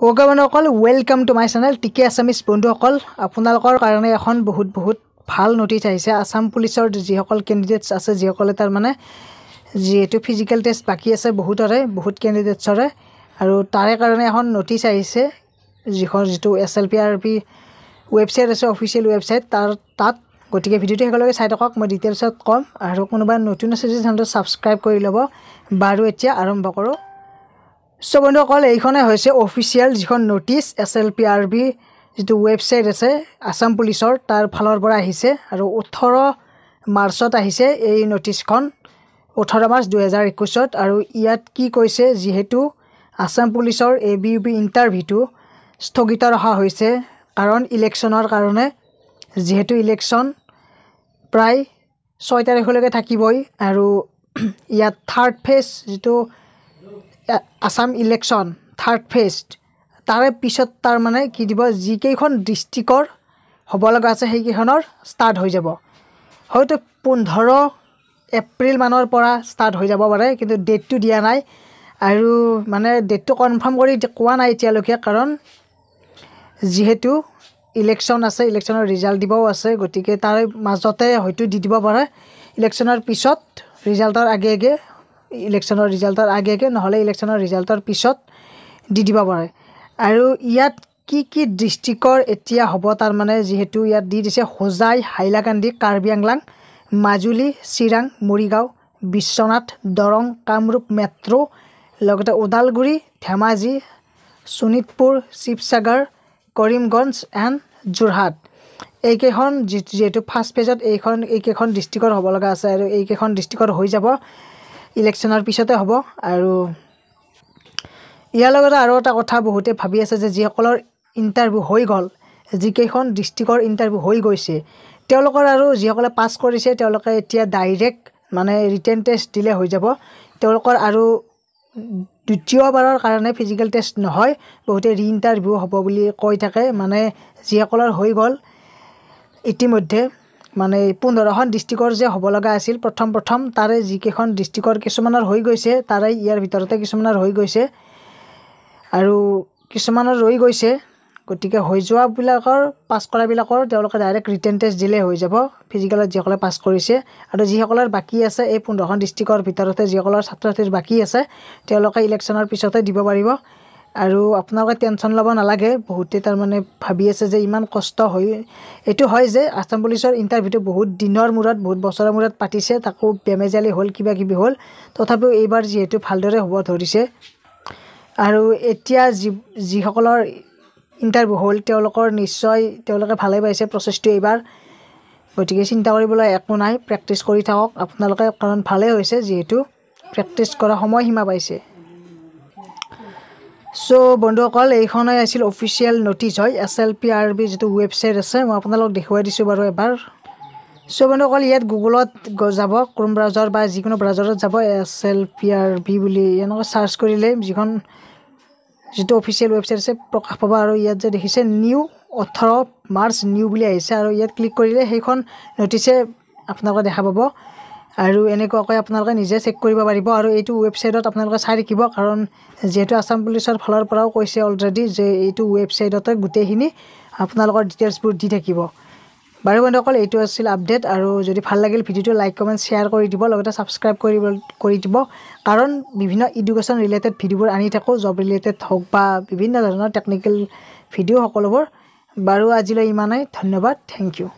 Okay বন্ধুসকল welcome to my channel TK Assamese বন্ধুসকল। আপোনালোকৰ কাৰণে এখন বহুত বহুত ভাল নটিচ আহিছে। আছাম পুলিচৰ যিসকল কেণ্ডিডেটছ আছে যিসকলে তাৰমানে যিহেতু ফিজিকেল টেষ্ট বাকী আছে বহুতৰে বহুত কেণ্ডিডেটছৰে আৰু তাৰে কাৰণে এখন নটিচ আহিছে যিখন যিটো S L P R P website আছে অফিচিয়েল ৱেবছাইট তাৰ তাত গতিকে ভিডিঅ'টো শেষলৈকে চাই থাকক মই ডিটেইলছত ক'ম। আৰু কোনোবা নতুন আছে যদি চেনেলটো ছাবস্ক্ৰাইব কৰি ল'ব। বাৰু এতিয়া আৰম্ভ কৰোঁ। চ' বন্ধুসকল এইখনে হৈছে অফিচিয়েল যিখন notice S L P R B যিটো ৱেবছাইট আছে আছাম পুলিচৰ তাৰ ফালৰ পৰা আহিছে আৰু ওঠৰ মাৰ্চত আহিছে এই নটিচখন ওঠৰ মাৰ্চ দুহেজাৰ একৈছত আৰু ইয়াত কি কৈছে যিহেতু আছাম পুলিচৰ এ বি ইউ বি ইণ্টাৰভিউটো স্থগিত ৰখা হৈছে কাৰণ ইলেকশ্যনৰ কাৰণে। যিহেতু ইলেকশ্যন প্ৰায় ছয় তাৰিখলৈকে থাকিবই আৰু ইয়াত থাৰ্ড ফেজ যিটো আছাম ইলেকশ্যন থাৰ্ড ফেজ তাৰে পিছত তাৰমানে কি দিব যিকেইখন ডিষ্ট্ৰিক্টৰ হ'ব লগা আছে সেইকেইখনৰ ষ্টাৰ্ট হৈ যাব। হয়তো পোন্ধৰ এপ্ৰিল মানৰ পৰা ষ্টাৰ্ট হৈ যাব পাৰে কিন্তু ডেটটো দিয়া নাই। আৰু মানে ডেটটো কনফাৰ্ম কৰি কোৱা নাই এতিয়ালৈকে কাৰণ যিহেতু ইলেকশ্যন আছে ইলেকশ্যনৰ ৰিজাল্ট দিবও আছে গতিকে তাৰ মাজতে হয়তো দি দিব পাৰে। ইলেকশ্যনৰ পিছত ৰিজাল্টৰ আগে আগে ইলেকশ্যনৰ ৰিজাল্টৰ আগে আগে নহ'লে ইলেকশ্যনৰ ৰিজাল্টৰ পিছত দি দিব পাৰে। আৰু ইয়াত কি কি ডিষ্ট্ৰিক্টৰ এতিয়া হ'ব তাৰমানে যিহেতু ইয়াত দি দিছে হোজাই হাইলাকান্দি কাৰ্বি আংলাং মাজুলী চিৰাং মৰিগাঁও বিশ্বনাথ দৰং কামৰূপ মেট্ৰ' লগতে ওদালগুৰি ধেমাজি শোণিতপুৰ শিৱসাগৰ কৰিমগঞ্জ এণ্ড যোৰহাট। এইকেইখন যিহেতু ফাৰ্ষ্ট পেজত এইখন এইকেইখন ডিষ্ট্ৰিক্টৰ হ'ব লগা আছে আৰু এইকেইখন ডিষ্ট্ৰিক্টৰ হৈ যাব। ইলেকশ্যনৰ পিছতে হ'ব আৰু ইয়াৰ লগতে আৰু এটা কথা বহুতে ভাবি আছে যে যিসকলৰ ইণ্টাৰভিউ হৈ গ'ল যিকেইখন ডিষ্ট্ৰিক্টৰ ইণ্টাৰভিউ হৈ গৈছে তেওঁলোকৰ আৰু যিসকলে পাছ কৰিছে তেওঁলোকে এতিয়া ডাইৰেক্ট মানে ৰিটেন টেষ্ট দিলে হৈ যাব। তেওঁলোকৰ আৰু দ্বিতীয়বাৰৰ কাৰণে ফিজিকেল টেষ্ট নহয় বহুতে ৰি ইণ্টাৰভিউ হ'ব বুলি কৈ থাকে। মানে যিসকলৰ হৈ গ'ল ইতিমধ্যে মানে পোন্ধৰখন ডিষ্ট্ৰিক্টৰ যে হ'ব লগা আছিল প্ৰথম প্ৰথম তাৰে যিকেইখন ডিষ্ট্ৰিক্টৰ কিছুমানৰ হৈ গৈছে তাৰে ইয়াৰ ভিতৰতে কিছুমানৰ হৈ গৈছে আৰু কিছুমানৰ ৰৈ গৈছে। গতিকে হৈ যোৱাবিলাকৰ পাছ কৰাবিলাকৰ তেওঁলোকে ডাইৰেক্ট ৰিটেন টেষ্ট দিলে হৈ যাব ফিজিকেলত যিসকলে পাছ কৰিছে আৰু যিসকলৰ বাকী আছে এই পোন্ধৰখন ডিষ্ট্ৰিক্টৰ ভিতৰতে যিসকলৰ ছাত্ৰ ছাত্ৰীৰ বাকী আছে তেওঁলোকে ইলেকশ্যনৰ পিছতে দিব পাৰিব। আৰু আপোনালোকে টেনশ্যন ল'ব নালাগে বহুতে তাৰমানে ভাবি আছে যে ইমান কষ্ট হৈ এইটো হয় যে আছাম পুলিচৰ ইণ্টাৰভিউটো বহুত দিনৰ মূৰত বহুত বছৰৰ মূৰত পাতিছে তাকো বেমেজালি হ'ল কিবা কিবি হ'ল। তথাপিও এইবাৰ যিহেতু ভালদৰে হ'ব ধৰিছে। আৰু এতিয়া যি যিসকলৰ ইণ্টাৰভিউ হ'ল তেওঁলোকৰ নিশ্চয় তেওঁলোকে ভালেই পাইছে প্ৰচেছটো এইবাৰ। গতিকে চিন্তা কৰিবলৈ একো নাই প্ৰেক্টিচ কৰি থাকক। আপোনালোকে কাৰণ ভালেই হৈছে যিহেতু প্ৰেক্টিচ কৰা সময়সীমা পাইছে। চ' বন্ধুসকল এইখনেই আছিল অফিচিয়েল নটিচ হয়। S L P R B যিটো ৱেবছাইট আছে মই আপোনালোকক দেখুৱাই দিছোঁ বাৰু এবাৰ। চ' বন্ধুসকল ইয়াত গুগলত যাব ক্ৰোম ব্ৰাউজাৰ বা যিকোনো ব্ৰাউজাৰত যাব S L P R B বুলি এনেকৈ চাৰ্চ কৰিলে যিখন যিটো অফিচিয়েল ৱেবছাইট আছে প্ৰকাশ পাব আৰু ইয়াত যে দেখিছে নিউ ওঠৰ মাৰ্চ নিউ বুলি আহিছে আৰু ইয়াত ক্লিক কৰিলে সেইখন নটিছে আপোনালোকে দেখা পাব। আৰু এনেকুৱাকৈ আপোনালোকে নিজে চেক কৰিব পাৰিব আৰু এইটো ৱেবছাইটত আপোনালোকে চাই থাকিব কাৰণ যিহেতু আছাম পুলিচৰ ফালৰ পৰাও কৈছে অলৰেডি যে এইটো ৱেবছাইটতে গোটেইখিনি আপোনালোকৰ ডিটেইলছবোৰ দি থাকিব। বাৰু বন্ধুসকল এইটো আছিল আপডেট আৰু যদি ভাল লাগিল ভিডিঅ'টো লাইক কমেণ্ট শ্বেয়াৰ কৰি দিব লগতে ছাবস্ক্ৰাইব কৰিব কৰি দিব। কাৰণ বিভিন্ন ইডুকেশ্যন ৰিলেটেড ভিডিঅ'বোৰ আনি থাকোঁ জব ৰিলেটেড হওক বা বিভিন্ন ধৰণৰ টেকনিকেল ভিডিঅ' সকলোবোৰ। বাৰু আজিলৈ ইমানেই ধন্যবাদ থেংক ইউ